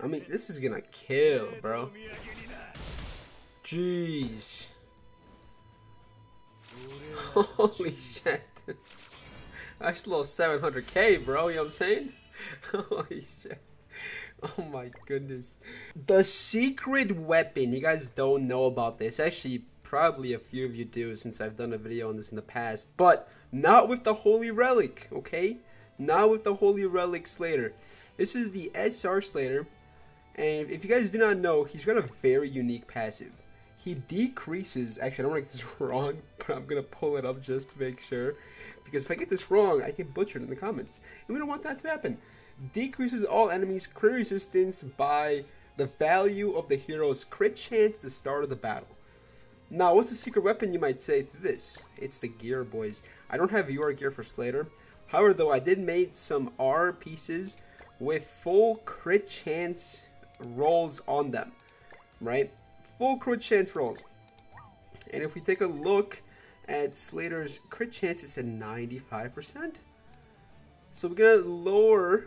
I mean, this is gonna kill, bro. Jeez. Holy shit. I just lost 700k, bro, you know what I'm saying? Holy shit. Oh my goodness. The secret weapon, you guys don't know about this. Actually, probably a few of you do since I've done a video on this in the past. But not with the Holy Relic, okay? Not with the Holy Relic Slader. This is the SR Slader. And if you guys do not know, he's got a very unique passive. He decreases, actually I don't want to get this wrong, but I'm going to pull it up just to make sure. Because if I get this wrong, I get butchered in the comments. And we don't want that to happen. Decreases all enemies' crit resistance by the value of the hero's crit chance at the start of the battle. Now, what's the secret weapon you might say to this? It's the gear, boys. I don't have your gear for Slader. However, though, I did make some R pieces with full crit chance rolls on them, right? Full crit chance rolls. And if we take a look at Slader's crit chance, it's at 95%. So we're going to lower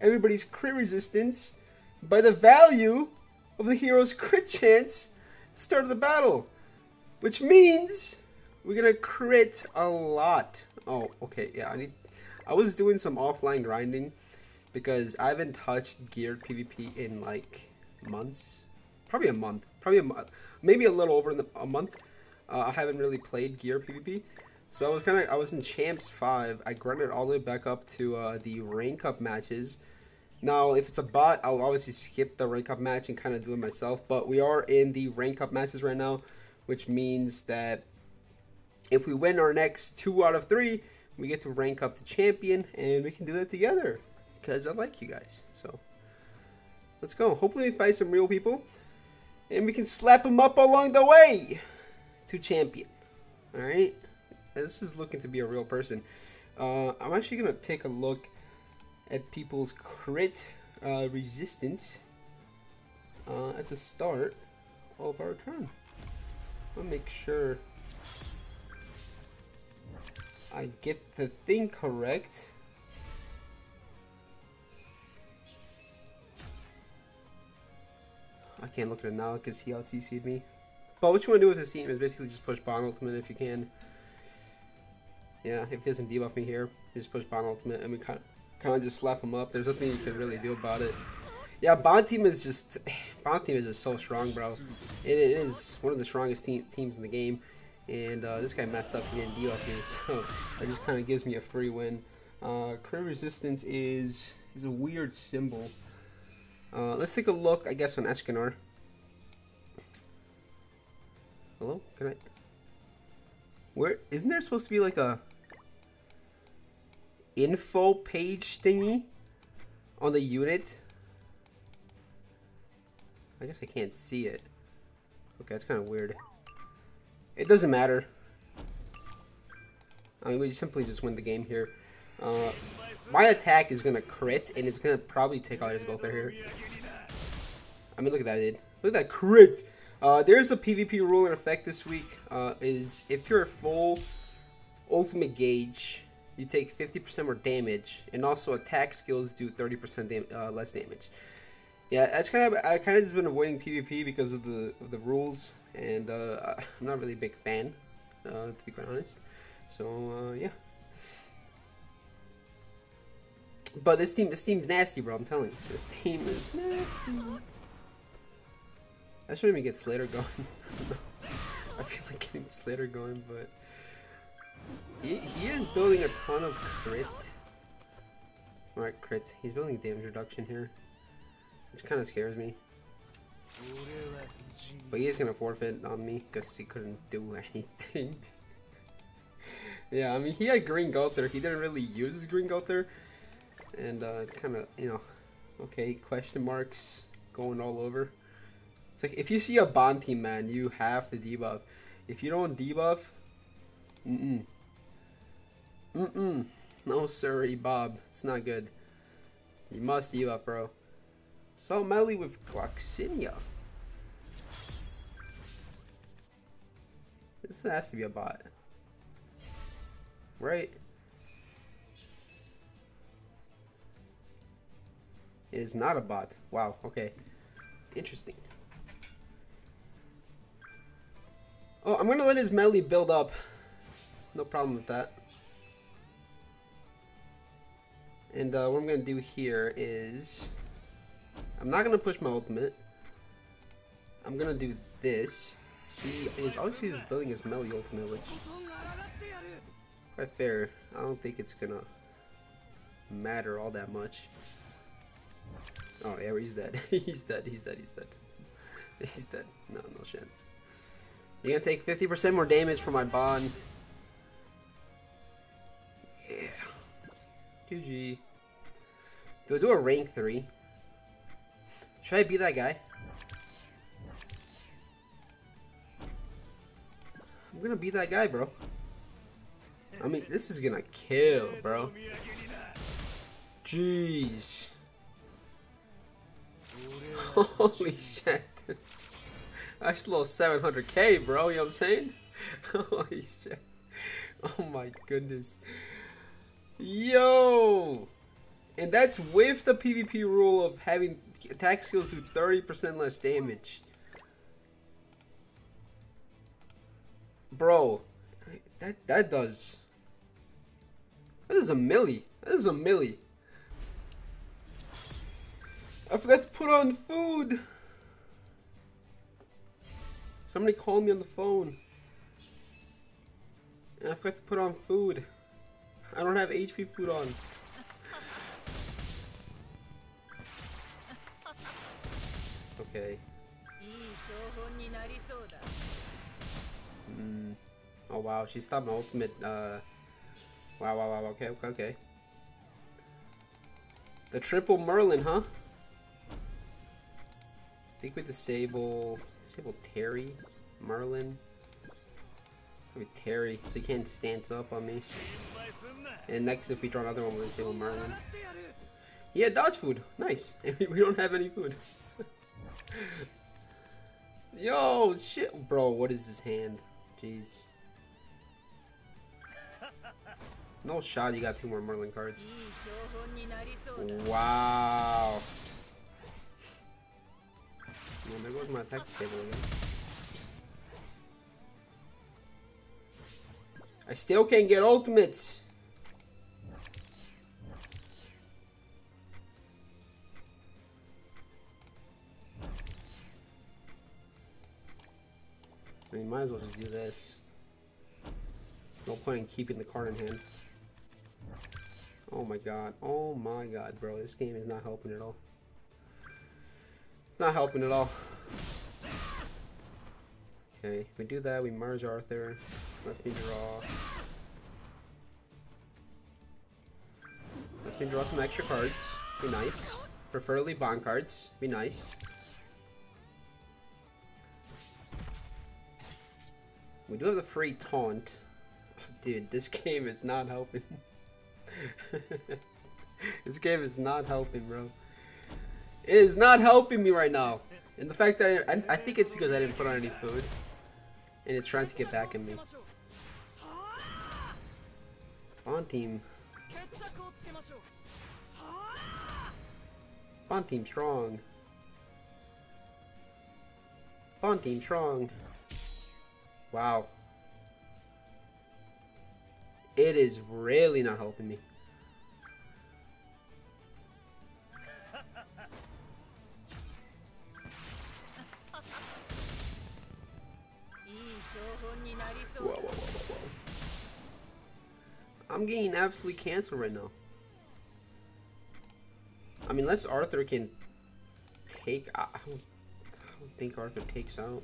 everybody's crit resistance by the value of the hero's crit chance at the start of the battle. Which means we're to crit a lot. Oh, okay, yeah, I need... I was doing some offline grinding because I haven't touched geared PvP in like months. Probably a month. Probably a month. Maybe a little over a month. Uh, I haven't really played gear PvP. So I was kind of, I was in Champs 5. I grinded all the way back up to uh, the rank up matches. Now, if it's a bot, I'll obviously skip the rank up match and kind of do it myself. But we are in the rank up matches right now, which means that if we win our next two out of three, we get to rank up to champion, and we can do that together because I like you guys. So let's go. Hopefully, we find some real people, and we can slap them up along the way to champion. All right, this is looking to be a real person. Uh, I'm actually gonna take a look at people's crit uh, resistance uh, at the start of our turn. I'll make sure I get the thing correct. I can't look at it now because he out CC'd me. But what you want to do with this team is basically just push Ban Ultimate if you can. Yeah, if he doesn't debuff me here, just push Ban Ultimate and we kind of, kind of just slap him up. There's nothing you can really do about it. Yeah, Ban team is just Ban team is just so strong, bro. It, it is one of the strongest team, teams in the game. And uh, this guy messed up. He didn't deal me, so that just kind of gives me a free win. Uh, crit resistance is is a weird symbol. Uh, let's take a look, I guess, on Escanor. Hello? Can I? Where isn't there supposed to be like a info page thingy on the unit? I guess I can't see it. Okay, that's kind of weird. It doesn't matter. I mean, we simply just win the game here. Uh, my attack is gonna crit, and it's gonna probably take out his Gowther here. I mean, look at that, dude. Look at that crit! Uh, there's a PvP rule in effect this week. Uh, is if you're a full ultimate gauge, you take 50% more damage, and also attack skills do 30% dam uh, less damage. Yeah, that's kind of I kind of just been avoiding PvP because of the of the rules, and uh, I'm not really a big fan, uh, to be quite honest. So uh, yeah. But this team, this team's nasty, bro. I'm telling you, this team is nasty. I shouldn't even get Slader going. I feel like getting Slader going, but he he is building a ton of crit. Alright, crit. He's building damage reduction here, which kind of scares me. But he is gonna forfeit on me because he couldn't do anything. yeah, I mean he had Green Gowther. He didn't really use his Green Gowther, and uh, it's kind of you know, okay, question marks going all over. It's like if you see a Ban team, man, you have to debuff. If you don't debuff, mm mm, mm mm, no sorry, Bob, it's not good. You must debuff, bro. So melee with Gloxinia. This has to be a bot. Right? It is not a bot. Wow, okay. Interesting. Oh, I'm gonna let his melee build up. No problem with that. And uh, what I'm gonna do here is... I'm not gonna push my ultimate. I'm gonna do this. He is obviously he's building his melee ultimate, which quite fair. I don't think it's gonna matter all that much. Oh yeah, he's dead. he's dead. He's dead. He's dead. He's dead. No, no chance. You're gonna take 50% more damage from my Ban. Yeah. GG. Do I do a rank 3? Should I be that guy? I'm gonna be that guy, bro. I mean, this is gonna kill, bro. Jeez. Holy shit. I just lost 700k, bro, you know what I'm saying? Holy shit. Oh my goodness. Yo! And that's with the PvP rule of having attack skills do 30% less damage. Bro, that that does. That is a milli. That is a milli. I forgot to put on food. Somebody called me on the phone. And I forgot to put on food. I don't have HP food on. Okay. Mm. Oh wow, she stopped my ultimate. Uh, wow, wow, wow. Okay, okay, okay. The triple Merlin, huh? I think we disable disable Terry, Merlin. Maybe Terry, so he can't stance up on me. And next, if we draw another one, we'll disable Merlin. Yeah, dodge food. Nice. we don't have any food. Yo, shit, bro. What is his hand? Jeez. No shot, you got two more Merlin cards. Wow. Well, there goes my attack disable again. I still can't get ultimates. I mean, might as well just do this. There's no point in keeping the card in hand. Oh my god. Oh my god, bro. This game is not helping at all. It's not helping at all. Okay, we do that, we merge Arthur. Let's me draw. Let's me draw some extra cards. Be nice. Preferably Ban cards. Be nice. We do have the free taunt. Dude, this game is not helping. this game is not helping, bro. It is not helping me right now. And the fact that I, I, think it's because I didn't put on any food. And it's trying to get back at me. Ban team. Ban team strong. Ban team strong. Wow. It is really not helping me. Whoa, whoa, whoa, I'm getting absolutely canceled right now. I mean, unless Arthur can take... I don't, I don't think Arthur takes out.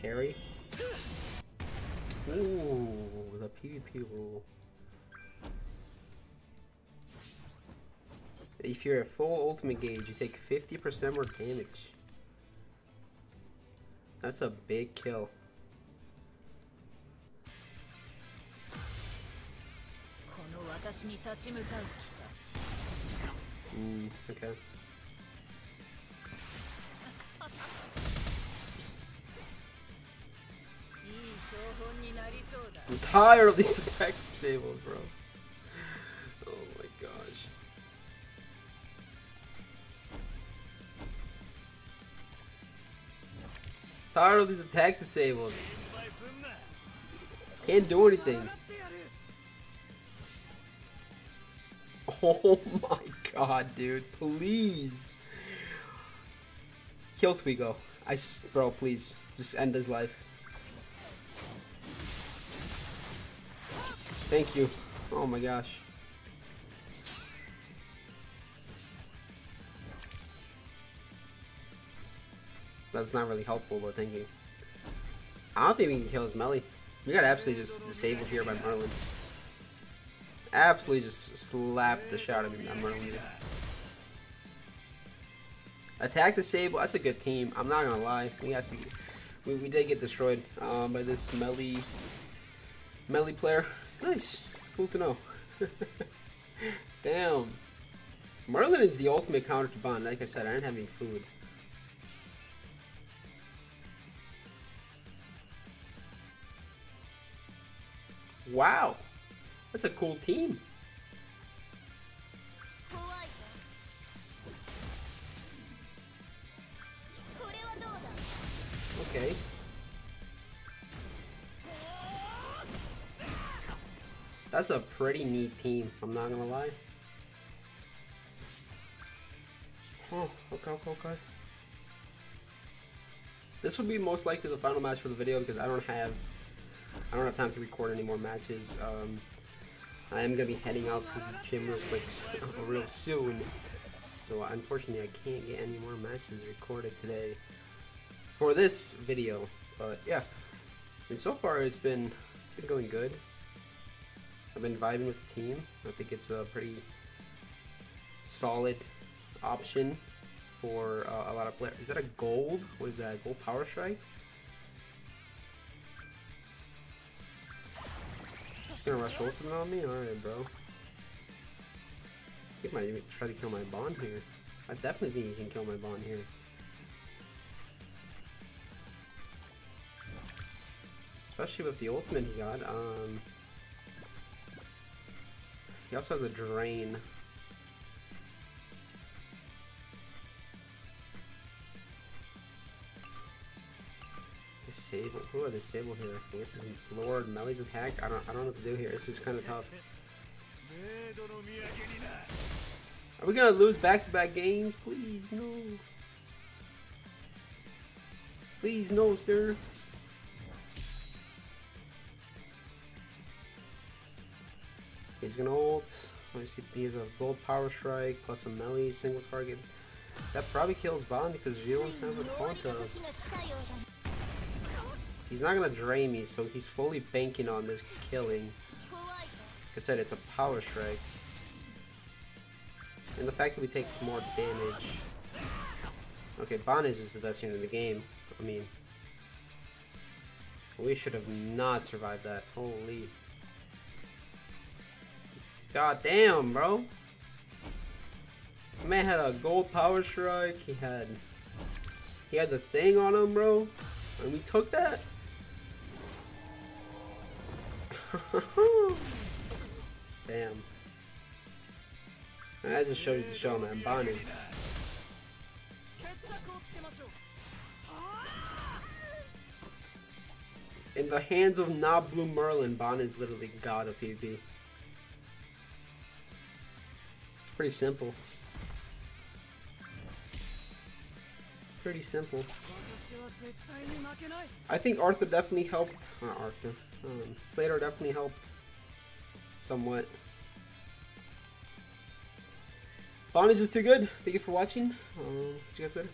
Terry? Ooh, the PvP rule. If you're at full ultimate gauge, you take 50% more damage. That's a big kill. Mm, okay. I'm tired of these attack disables, bro. Tired of these attack disables. Can't do anything. Oh my god, dude. Please. Kill Twigo. I, bro, please. Just end his life. Thank you. Oh my gosh. That's not really helpful, but thank you. I don't think we can kill his melee. We got absolutely just disabled here by Merlin. Absolutely just slapped the shot of me Merlin. Attack disable. That's a good team. I'm not gonna lie. We actually we, we did get destroyed um, by this melee melee player. It's nice. It's cool to know. Damn. Merlin is the ultimate counter to Ban. Like I said, I didn't have any food. Wow. That's a cool team. Okay. That's a pretty neat team, I'm not gonna lie. Oh, okay, okay, okay. This would be most likely the final match for the video because I don't have I don't have time to record any more matches. Um, I am gonna be heading out to the gym real quick, real soon. So unfortunately, I can't get any more matches recorded today for this video. But yeah, and so far it's been been going good. I've been vibing with the team. I think it's a pretty solid option for uh, a lot of players. Is that a gold? What is that? Gold power strike? Gonna rush them on me? Alright, bro. He might even try to kill my Ban here. I definitely think he can kill my Ban here. Especially with the ultimate he got. Um, he also has a drain. Who are disable here? This is Lord Melly's attack. I don't. I don't know what to do here. This is kind of tough. Are we gonna lose back-to-back -back games? Please no. Please no, sir. He's gonna ult. He has a gold power strike plus a melee single target. That probably kills Ban because you don't have a Quanta. He's not gonna drain me, so he's fully banking on this killing. Like I said, it's a power strike. And the fact that we take more damage. Okay, Bonnage is the best unit in the game. I mean, we should have not survived that. Holy. God damn, bro. The man had a gold power strike. He had he had the thing on him, bro. And we took that? Damn. I just showed you the show, man. Bonnie. In the hands of Nablu Merlin, Ban is literally god of PvP. It's pretty simple. Pretty simple. I think Arthur definitely helped. Not Arthur. Um, Slader definitely helped somewhat. Ban is just too good. Thank you for watching. Um, you guys later.